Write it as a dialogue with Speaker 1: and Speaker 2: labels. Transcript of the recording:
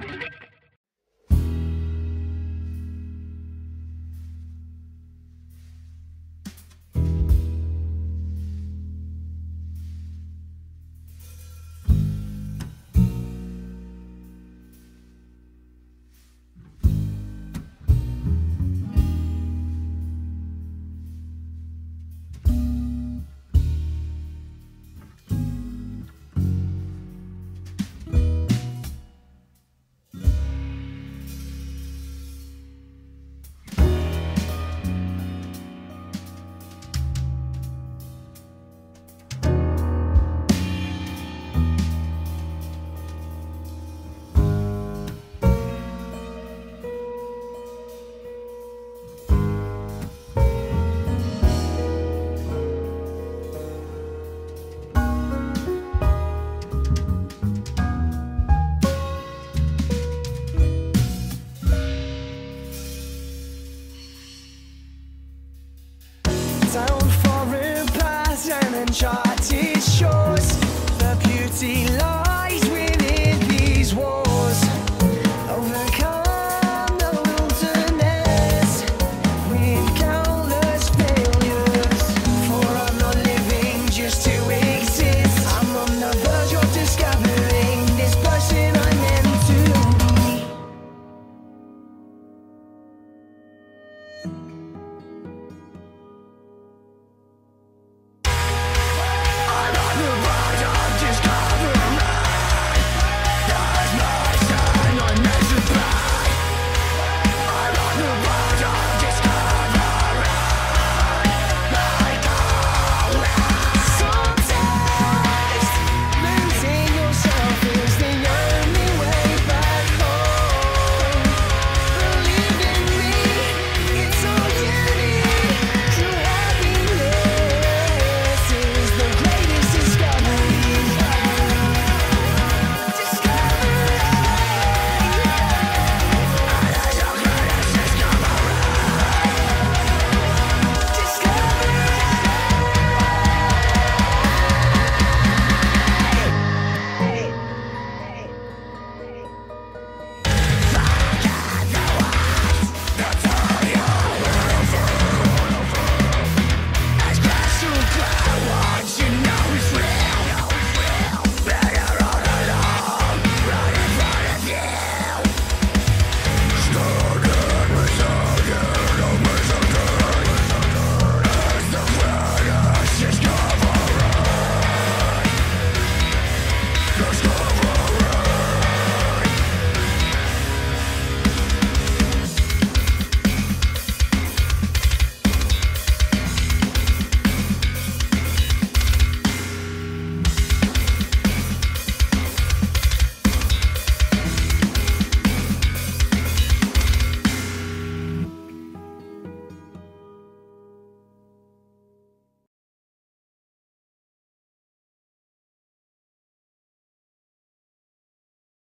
Speaker 1: Thank you.
Speaker 2: sunshine.